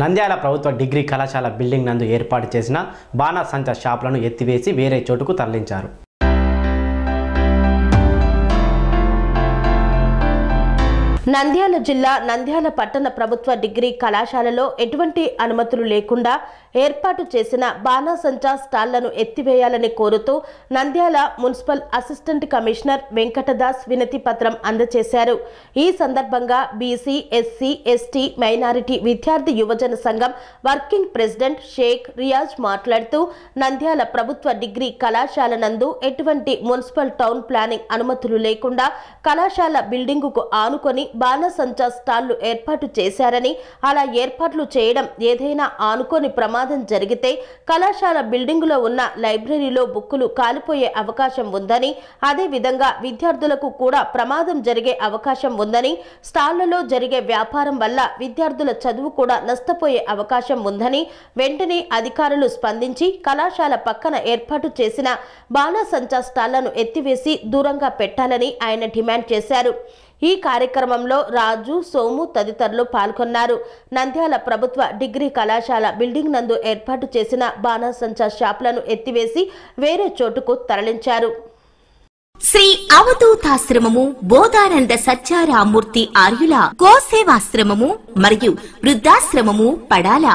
నంద్యాల ప్రభుత్వ డిగ్రీ కళాశాల బిల్డింగ్ నందు ఏర్పాటు చేసిన బాణాసంచ షాపులను ఎత్తివేసి వేరే చోటుకు తరలించారు. నంద్యాల జిల్లా నంద్యాల పట్టణ ప్రభుత్వ డిగ్రీ కళాశాలలో ఎటువంటి అనుమతులు లేకుండా ఏర్పాటు చేసిన బాణాసంచా స్టాళ్ళను ఎత్తివేయాలని కోరుతూ Nandyal municipal assistant commissioner Venkatadas వినతి పత్రం అందజేశారు. ఈ సందర్భంగా బీసీ ఎస్సీ ఎస్టీ మైనారిటీ విద్యార్థి యువజన సంఘం వర్కింగ్ ప్రెసిడెంట్ షేక్ రియాజ్ మాట్లాడుతూ నంద్యాల ప్రభుత్వ డిగ్రీ కళాశాల నందు ఎటువంటి మున్సిపల్ టౌన్ ప్లానింగ్ అనుమతులు లేకుండా కళాశాల బిల్డింగుకు ఆనుకొని బాణసంచా స్టాళ్ళు ఏర్పాటు చేశారని అలా ఏర్పాట్లు చేయడం ఏదైనా ఆనుకొని ప్రమాదం జరిగితే కళాశాల బిల్డింగులో ఉన్న లైబ్రరీలో బుక్కులు కాలిపోయే అవకాశం ఉందని అదేవిధంగా విద్యార్థులకు కూడా ప్రమాదం జరిగే అవకాశం ఉందని స్టాళ్ళలో జరిగే వ్యాపారం వల్ల విద్యార్థుల చదువు కూడా నష్టపోయే అవకాశం ఉందని వెంటనే అధికారులు స్పందించి కళాశాల పక్కన ఏర్పాటు చేసిన బాణసంచా స్టాళ్ళను ఎత్తివేసి దూరంగా పెట్టాలని ఆయన డిమాండ్ చేశారు. ఈ కార్యక్రమంలో రాజు సోము తదితరులు పాల్గొన్నారు. నంద్యాల ప్రభుత్వ డిగ్రీ కళాశాల బిల్డింగ్ నందు ఏర్పాటు చేసిన బాణాసంచా షాపులను ఎత్తివేసి వేరే చోటుకు తరలించారు. శ్రీ అవధూతాశ్రమము బోధానంద సత్యారామూర్తి ఆర్యుల గోసేవాశ్రమము మరియు వృద్ధాశ్రమము పడాల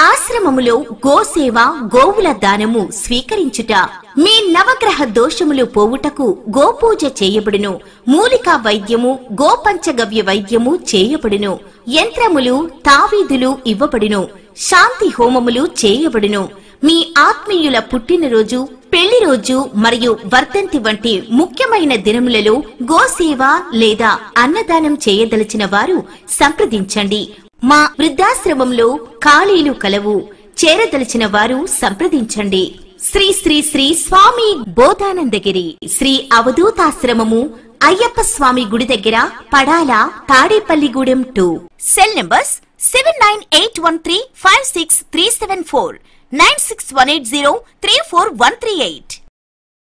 ఆశ్రమములో గోసేవ గోవుల దానము స్వీకరించుట. మీ నవగ్రహ దోషములు పోవుటకు గోపూజ చేయబడును. మూలికా వైద్యము గోపంచగవ్య వైద్యము చేయబడును. యంత్రములు తావీదులు ఇవ్వబడును. శాంతి హోమములు చేయబడును. మీ ఆత్మీయుల పుట్టినరోజు పెళ్ళి రోజు మరియు వర్ధంతి వంటి ముఖ్యమైన దినములలో గోసేవ లేదా అన్నదానం చేయదలిచిన వారు సంప్రదించండి. మా వృద్ధాశ్రమంలో ఖాళీలు కలవు. చేరదలిచిన వారు సంప్రదించండి. శ్రీ శ్రీ శ్రీ స్వామి బోధానందగిరి శ్రీ అవధూతాశ్రమము అయ్యప్ప స్వామి గుడి దగ్గర Padala Tadepalligudem two. Cell numbers seven nine eight one three five six three seven four nine six one eight zero three four one three eight.